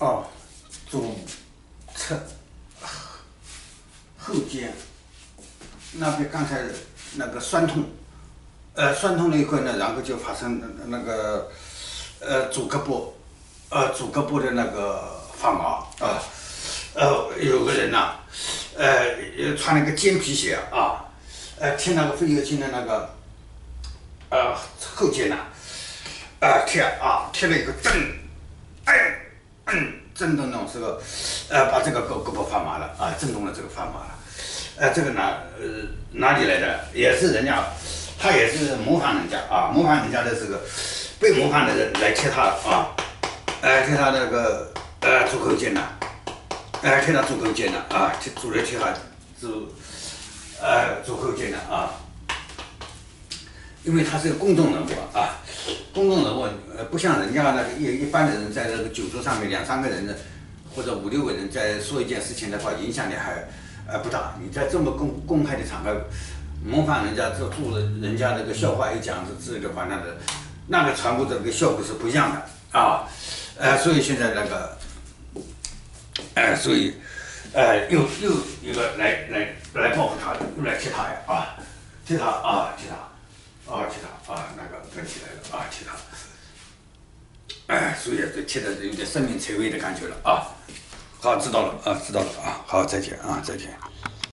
哦，左侧后肩那边刚才那个酸痛，呃，酸痛了以后呢，然后就发生那个呃左胳膊，呃左胳膊的那个发麻啊，呃有个人呐、呃穿了个尖皮鞋啊，呃贴那个飞油精的那个呃后肩呐、啊，贴啊贴了一个凳，震动那种时候，呃把这个胳胳膊发麻了啊，震动了这个发麻了。呃，这个哪呃哪里来的？也是人家，他也是模仿人家啊，模仿人家的这个被模仿的人来切他啊，呃切他那个呃足口腱呐，呃切他足口腱呐啊，贴主人切他足呃足口腱的啊，因为他是个公众人物啊，公众人物呃不像人家那个一一般的人在那个酒桌上面两三个人的或者五六个人在说一件事情的话，影响力还呃不大。你在这么公公开的场合模仿人家做做人家那个笑话一讲之之类的话，那个那个传播的那个效果是不一样的啊。呃，所以现在那个，呃，所以呃又又一个来来来报复他，又来踢他呀啊，踢他啊踢他，啊其他啊那个问题来了啊其他。哎，所以这切的有点生命垂危的感觉了啊。好，知道了啊，知道了啊。好，再见啊，再见。